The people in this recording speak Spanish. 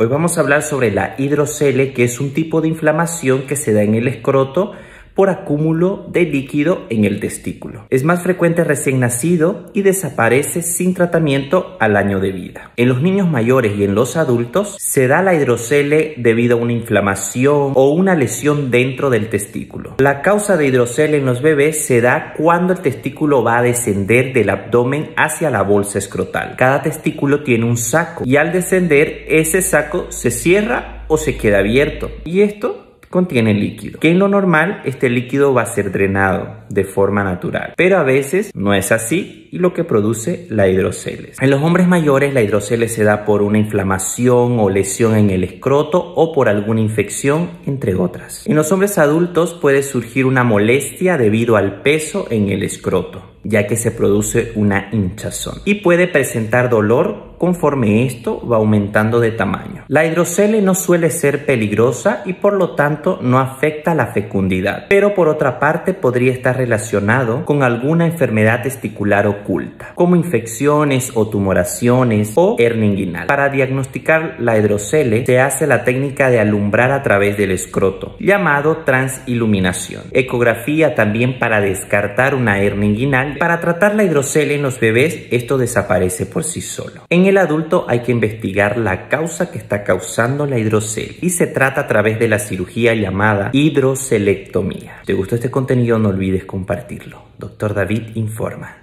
Hoy vamos a hablar sobre la hidrocele, que es un tipo de inflamación que se da en el escroto por acúmulo de líquido en el testículo. Es más frecuente recién nacido y desaparece sin tratamiento al año de vida. En los niños mayores y en los adultos se da la hidrocele debido a una inflamación o una lesión dentro del testículo. La causa de hidrocele en los bebés se da cuando el testículo va a descender del abdomen hacia la bolsa escrotal. Cada testículo tiene un saco y al descender ese saco se cierra o se queda abierto. Y esto contiene líquido, que en lo normal este líquido va a ser drenado de forma natural, pero a veces no es así y lo que produce la hidroceles. En los hombres mayores la hidroceles se da por una inflamación o lesión en el escroto o por alguna infección, entre otras. En los hombres adultos puede surgir una molestia debido al peso en el escroto ya que se produce una hinchazón y puede presentar dolor conforme esto va aumentando de tamaño. La hidrocele no suele ser peligrosa y por lo tanto no afecta la fecundidad, pero por otra parte podría estar relacionado con alguna enfermedad testicular oculta, como infecciones o tumoraciones o hernia inguinal. Para diagnosticar la hidrocele se hace la técnica de alumbrar a través del escroto, llamado transiluminación. Ecografía también para descartar una hernia inguinal para tratar la hidrocele en los bebés, esto desaparece por sí solo. En el adulto hay que investigar la causa que está causando la hidrocele y se trata a través de la cirugía llamada hidrocelectomía. ¿Te gustó este contenido? No olvides compartirlo. Doctor David informa.